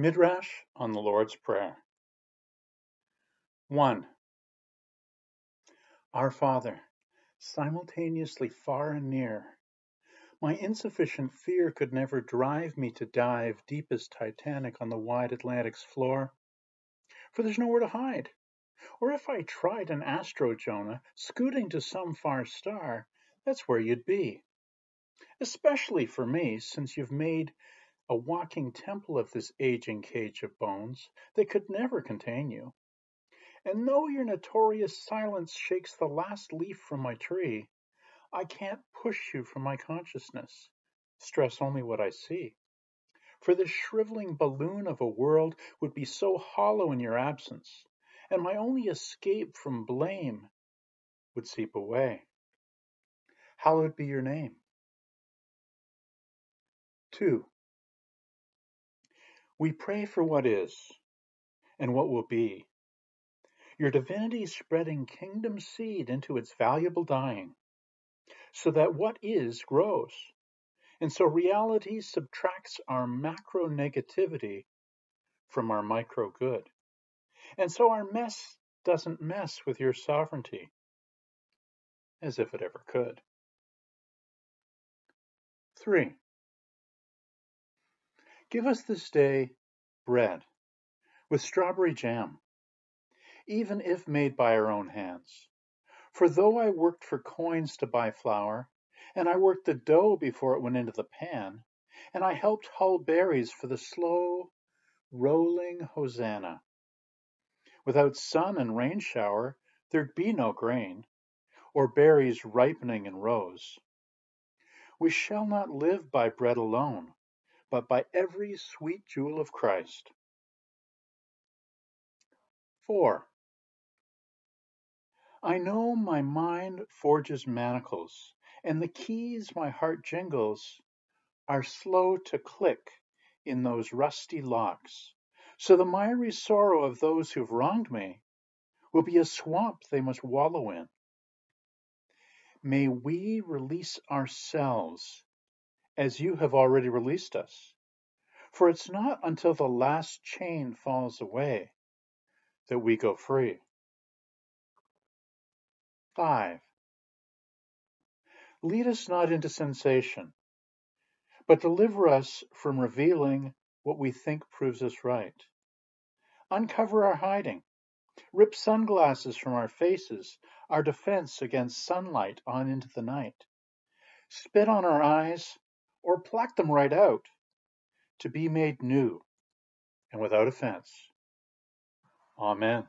Midrash on the Lord's Prayer. 1. Our Father, simultaneously far and near, my insufficient fear could never drive me to dive deep as Titanic on the wide Atlantic's floor, for there's nowhere to hide. Or if I tried an astro Jonah, scooting to some far star, that's where you'd be. Especially for me, since you've made a walking temple of this aging cage of bones that could never contain you. And though your notorious silence shakes the last leaf from my tree, I can't push you from my consciousness, stress only what I see. For this shriveling balloon of a world would be so hollow in your absence, and my only escape from blame would seep away. Hallowed be your name. 2. We pray for what is and what will be. Your divinity spreading kingdom seed into its valuable dying, so that what is grows. And so reality subtracts our macro negativity from our micro good. And so our mess doesn't mess with your sovereignty, as if it ever could. 3. Give us this day bread with strawberry jam, even if made by our own hands. For though I worked for coins to buy flour, and I worked the dough before it went into the pan, and I helped hull berries for the slow rolling hosanna. Without sun and rain shower, there'd be no grain, or berries ripening in rows. We shall not live by bread alone, but by every sweet jewel of Christ. 4. I know my mind forges manacles, and the keys my heart jingles are slow to click in those rusty locks. So the miry sorrow of those who've wronged me will be a swamp they must wallow in. May we release ourselves as you have already released us. For it's not until the last chain falls away that we go free. 5. Lead us not into sensation, but deliver us from revealing what we think proves us right. Uncover our hiding. Rip sunglasses from our faces, our defense against sunlight on into the night. Spit on our eyes, or pluck them right out, to be made new and without offense. Amen.